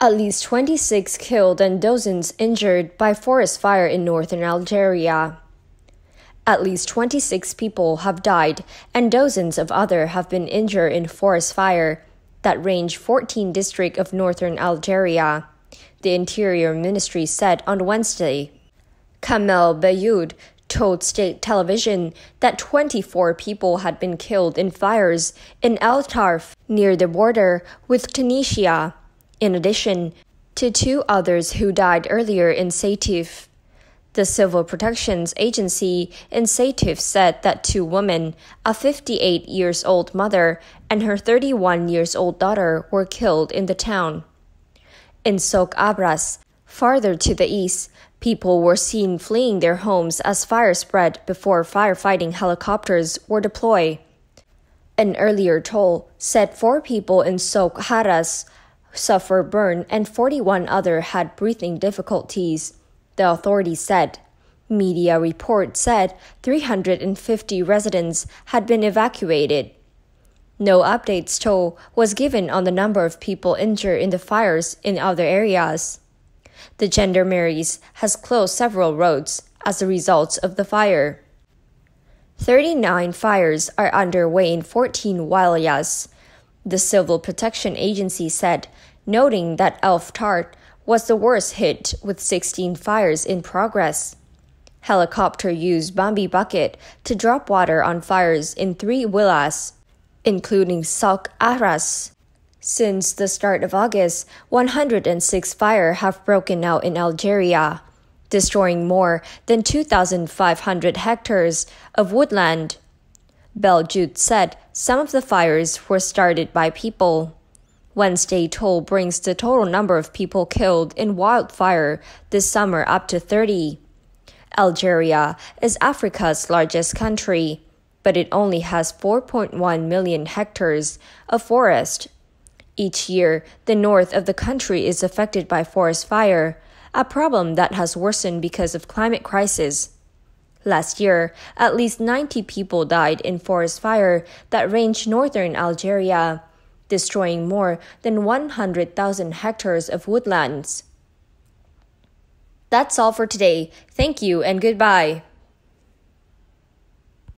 At least 26 killed and dozens injured by forest fire in northern Algeria. At least 26 people have died and dozens of others have been injured in forest fire that range 14 districts of northern Algeria, the Interior Ministry said on Wednesday. Kamel Bayoud told state television that 24 people had been killed in fires in El Tarf near the border with Tunisia in addition to two others who died earlier in Sétif. The Civil Protections Agency in Sétif said that two women, a 58 years old mother and her 31 years old daughter, were killed in the town. In Souk Ahras, farther to the east, people were seen fleeing their homes as fire spread before firefighting helicopters were deployed. An earlier toll said four people in Souk Ahras suffered burn and 41 other had breathing difficulties, the authorities said. Media reports said 350 residents had been evacuated. No updates toll was given on the number of people injured in the fires in other areas. The gendarmerie has closed several roads as a result of the fire. 39 fires are underway in 14 wilayas, the Civil Protection Agency said, noting that El Tarf was the worst hit with 16 fires in progress. Helicopter used Bambi bucket to drop water on fires in three wilayas, including Souk Ahras. Since the start of August, 106 fires have broken out in Algeria, destroying more than 2,500 hectares of woodland. Beldjoud said some of the fires were started by people. Wednesday toll brings the total number of people killed in wildfire this summer up to 30. Algeria is Africa's largest country, but it only has 4.1 million hectares of forest. Each year, the north of the country is affected by forest fire, a problem that has worsened because of climate crisis. Last year, at least 90 people died in forest fire that ranged northern Algeria, destroying more than 100,000 hectares of woodlands. That's all for today. Thank you and goodbye.